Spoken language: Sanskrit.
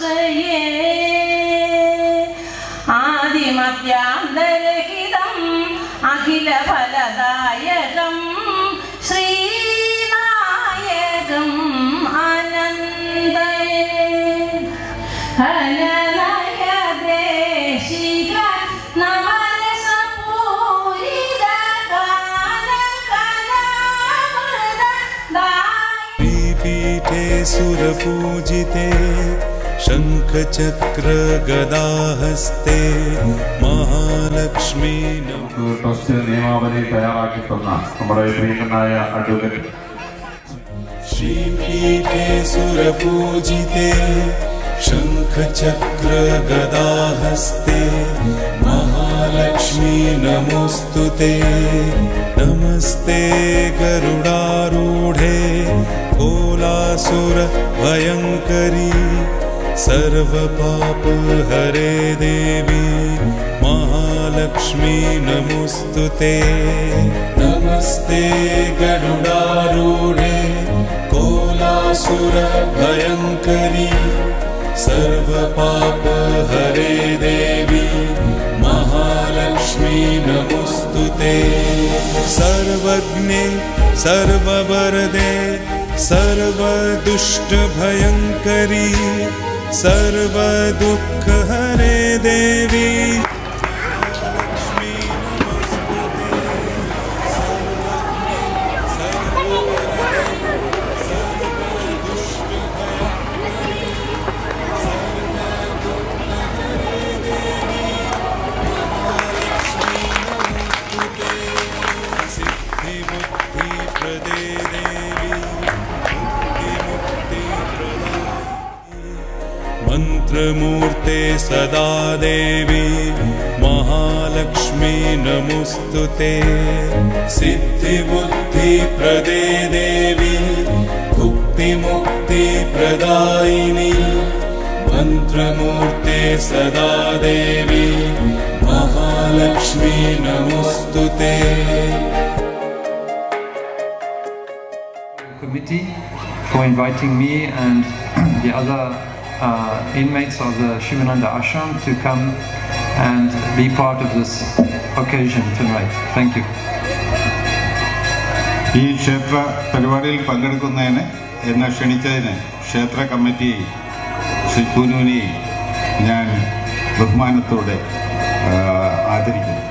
മനസ്സയേ ആദിമദ്യാന്തരഹിതം അഖില ഫലദായകം ശ്രീനായകം അനന്തയേ. സുരപൂജിതേ. ദേശിക നവരസപൂരിത ഗാന കലാമൃത ദായ पीठे सुरपूजिते शङ्खचक्रगदाहस्ते महालक्ष्मी नमः ട്രസ്റ്റ് നിയമാവലി തയ്യാറാക്കി തന്ന നമ്മുടെ പ്രിയങ്കനായ അഡ്വക്കേറ്റ് श्रीपीठे सुरपूजिते शङ्खचक्रगदाहस्ते महालक्ष्मी नमोऽस्तु ते नमस्ते गरुडारूढे कोलासुरभयङ्करी सर्वपापहरे देवी महालक्ष्मी नमोऽस्तु ते। नमस्ते गरुडारूढे कोलासुरभयङ्करी सर्वपापहरे देवी महालक्ष्मी नमोऽस्तु ते। सर्वज्ञे सर्ववरदे सर्वदुष्टभयङ्करी सर्वदुःखहरे देवी मन्त्रमूर्ते सदा देवी महालक्ष्मी नमोऽस्तु ते। सिद्धिबुद्धिप्रदे देवी मुक्तिमुक्तिप्रदायिनी मन्त्रमूर्ते सदा देवी महालक्ष्मी नमोऽस्तु ते। Committee for inviting me and the other uh, inmates of the Shivananda Ashram to come and be part of this occasion tonight. Thank you. ഈ ക്ഷേത്ര പരിപാടിയിൽ പങ്കെടുക്കുന്നതിന് എന്നെ ക്ഷണിച്ചതിന് ക്ഷേത്ര കമ്മിറ്റിയെയും ശ്രീ കുനുവിനെയും ഞാൻ ബഹുമാനത്തോടെ ആ, ആദരിക്കുന്നു